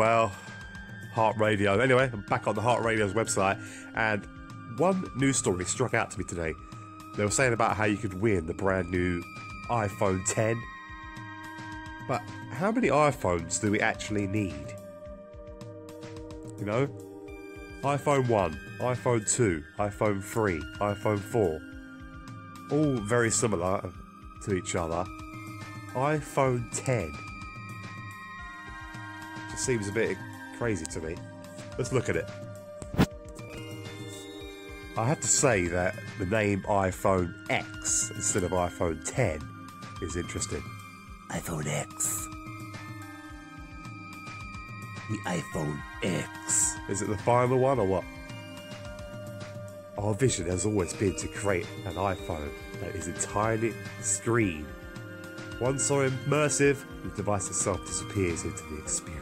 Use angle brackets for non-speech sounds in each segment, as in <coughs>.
well, Heart Radio. Anyway, I'm back on the Heart Radio's website, and one news story struck out to me today. They were saying about how you could win the brand new iPhone 10. But how many iPhones do we actually need? You know? iPhone 1, iPhone 2, iPhone 3, iPhone 4. All very similar to each other. iPhone 10. Seems a bit crazy to me. Let's look at it. I have to say that the name iPhone X instead of iPhone 10 is interesting. iPhone X. The iPhone X. Is it the final one or what? Our vision has always been to create an iPhone that is entirely screen. Once so immersive, the device itself disappears into the experience.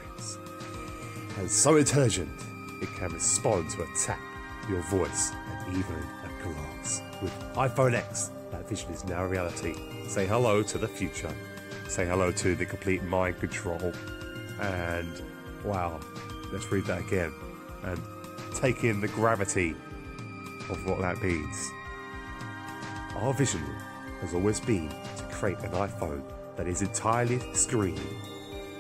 And so intelligent, it can respond to a tap, your voice, and even a glance. With iPhone X, that vision is now reality. Say hello to the future. Say hello to the complete mind control. And wow, let's read that again. And take in the gravity of what that means. Our vision has always been to create an iPhone that is entirely screen,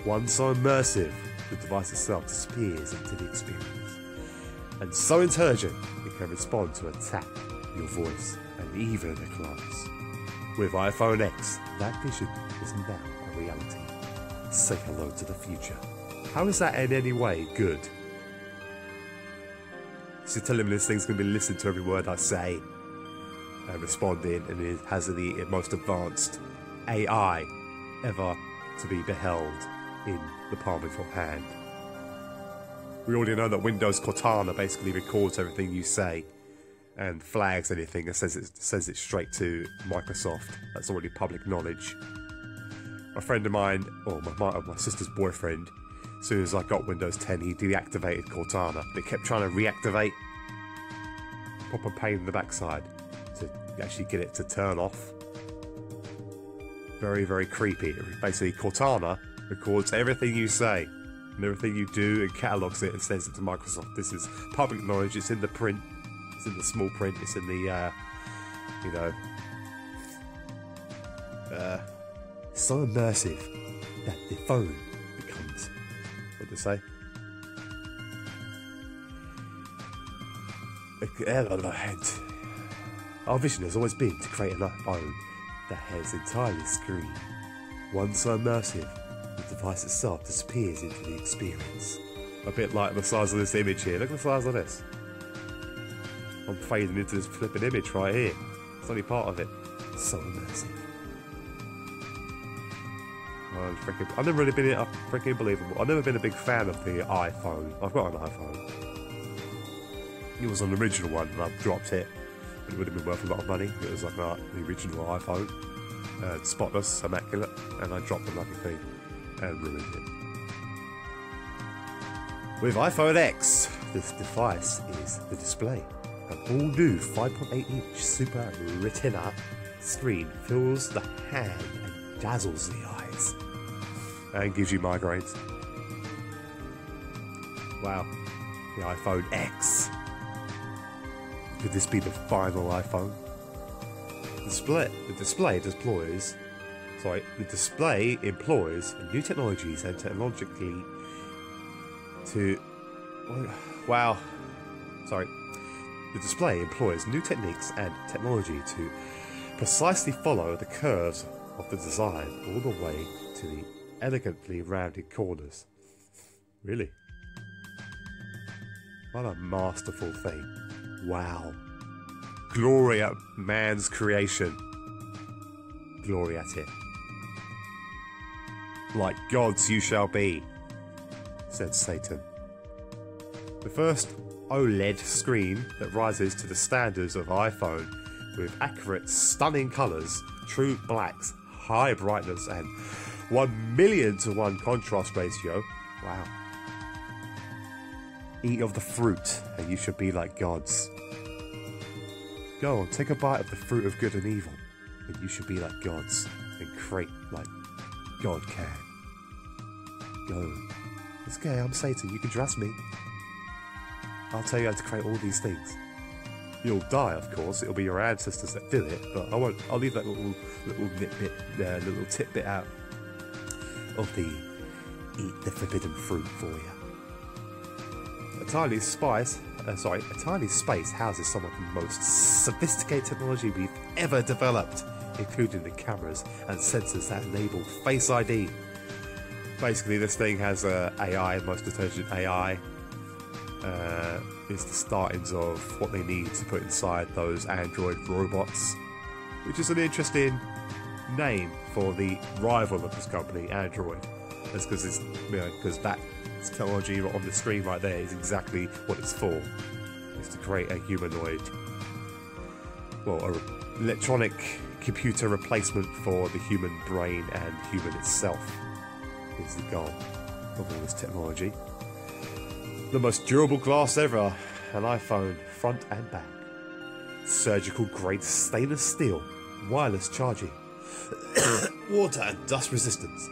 one so immersive the device itself disappears into the experience, and so intelligent it can respond to a tap, your voice, and even a glance. With iPhone X, that vision is now a reality. Say hello to the future. How is that in any way good? So telling me this thing's going to be listening to every word I say and responding, and it has the most advanced AI ever to be beheld in the palm of your hand. We already know that Windows Cortana basically records everything you say and flags anything and says it, says it straight to Microsoft. That's already public knowledge. A friend of mine, or my, my, my sister's boyfriend, as soon as I got Windows 10, he deactivated Cortana. It kept trying to reactivate. Proper pain in the backside to actually get it to turn off. Very, very creepy. Basically, Cortana records everything you say and everything you do and catalogs it and sends it to Microsoft. This is public knowledge. It's in the print. It's in the small print. It's in the, uh, you know, uh, so immersive that the phone becomes. What it say? Our vision has always been to create an iPhone that has entirely screen. One so immersive, the device itself disappears into the experience. A bit like the size of this image here. Look at the size of this. I'm fading into this flipping image right here. It's only part of it. So immersive. Oh, freaking, I've never really been uh, freaking believable. I've never been a big fan of the iPhone. I've got an iPhone. It was an original one, and I've dropped it. It would have been worth a lot of money. It was like uh, the original iPhone, uh, spotless, immaculate, and I dropped the lucky thing and. With iPhone X, this device is the display. An all new 5.8 inch Super Retina screen fills the hand and dazzles the eyes and gives you migraines. Wow, the iPhone X. Could this be the final iPhone? The display, the display deploys, sorry, the display employs new technologies and technologically to, wow, sorry, the display employs new techniques and technology to precisely follow the curves of the design all the way to the elegantly rounded corners. Really? What a masterful thing. Wow. Glory at man's creation. Glory at it. Like gods you shall be, said Satan. The first OLED screen that rises to the standards of iPhone with accurate, stunning colours, true blacks, high brightness, and 1 million to 1 contrast ratio. Wow. Eat of the fruit, and you shall be like gods. Go on, take a bite of the fruit of good and evil, and you shall be like gods, and create like God can. Go It's okay, I'm Satan, you can trust me. I'll tell you how to create all these things. You'll die, of course. It'll be your ancestors that do it, but I won't. I'll leave that little little nitbit, uh, little tidbit out of the eat the forbidden fruit for you. A tiny spice, uh, sorry, a tiny space houses some of the most sophisticated technology we've ever developed, including the cameras and sensors that enable Face ID. Basically, this thing has uh, AI, most intelligent AI. Uh, is the startings of what they need to put inside those android robots, which is an interesting name for the rival of this company, Android. That's because it's you know because that technology on the screen right there is exactly what it's for. It's to create a humanoid, well, an electronic computer replacement for the human brain and human itself. Is the goal of all this technology. The most durable glass ever, an iPhone front and back. Surgical grade stainless steel, wireless charging, <coughs> water and dust resistance.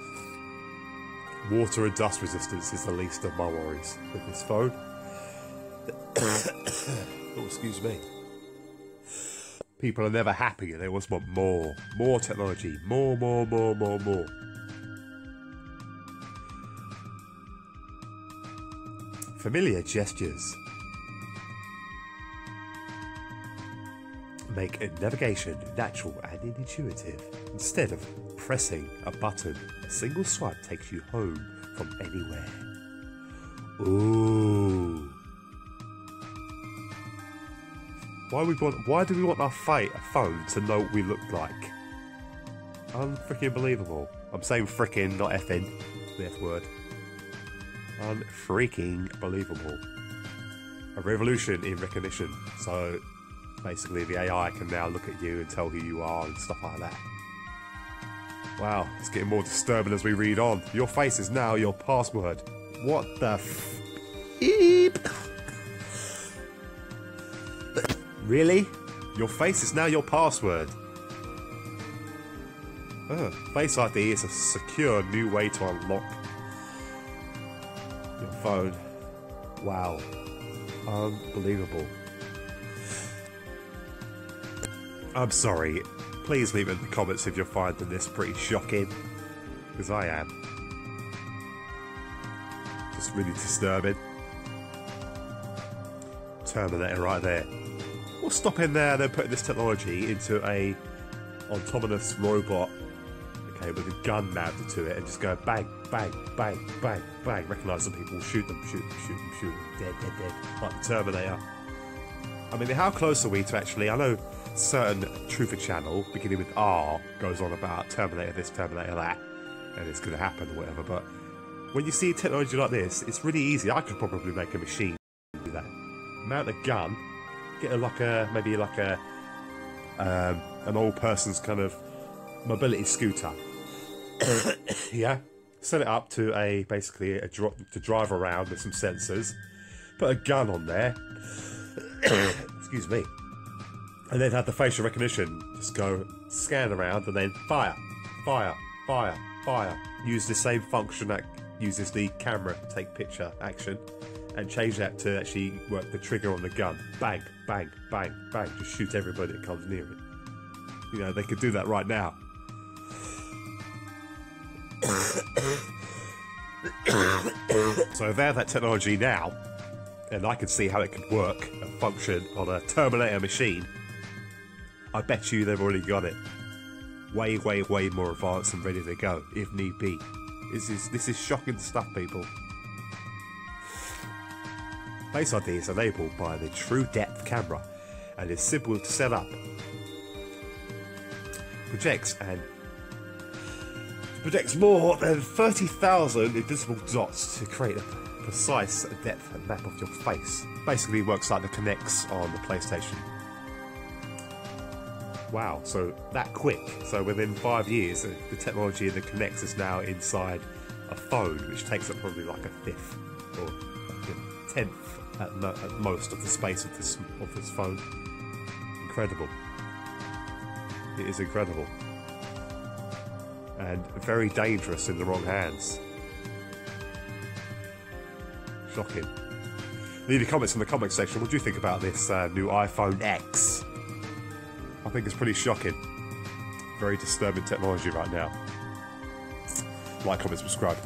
Water and dust resistance is the least of my worries with this phone. <coughs> oh, excuse me. People are never happy they always want more. More technology. More, more, more, more, more. Familiar gestures make navigation natural and intuitive. Instead of pressing a button, a single swipe takes you home from anywhere. Ooh. Why we want? Why do we want our fight a phone to know what we look like? Unfreaking believable. I'm saying freaking, not effing. The F word. Unfreaking believable. A revolution in recognition. So basically the AI can now look at you and tell who you are and stuff like that. Wow, it's getting more disturbing as we read on. Your face is now your password. What the f- Eep. Really? Your face is now your password. Face ID is a secure new way to unlock your phone. Wow. Unbelievable. I'm sorry. Please leave it in the comments if you're finding this pretty shocking. Because I am. Just really disturbing. Terminator right there. We'll stop in there and put this technology into a autonomous robot okay, with a gun mounted to it and just go bang, bang, bang, bang, bang, recognise some people, shoot them, shoot them, shoot them, shoot them, dead, dead, dead, like the Terminator. I mean, how close are we to actually? I know certain Truther channel, beginning with R, goes on about Terminator this, Terminator that, and it's going to happen or whatever. But when you see technology like this, it's really easy. I could probably make a machine do that. Mount a gun, like a maybe like a um, an old person's kind of mobility scooter. <coughs> yeah, set it up to a basically a dro- to drive around with some sensors. Put a gun on there. <coughs> Excuse me and then have the facial recognition just go scan around and then fire, fire, fire, fire. Use the same function that uses the camera take picture action and change that to actually work the trigger on the gun. Bang, bang, bang, bang. Just shoot everybody that comes near it. You know, they could do that right now. so if they have that technology now, and I can see how it could work and function on a Terminator machine, I bet you they've already got it. Way, way, way more advanced and ready to go, if need be. This is this is shocking stuff, people. Face ID is enabled by the True Depth camera and is simple to set up. Projects and projects more than 30,000 invisible dots to create a precise depth map of your face. Basically works like the Kinects on the PlayStation wow, so that quick. So within five years, the technology of the Kinects is now inside a phone, which takes up probably like a fifth or tenth at, mo- at most of the space of this of this phone. Incredible. It is incredible. And very dangerous in the wrong hands. Shocking. Leave your comments in the comment section. What do you think about this uh, new iPhone X? I think it's pretty shocking. Very disturbing technology right now. Like, comment, subscribe.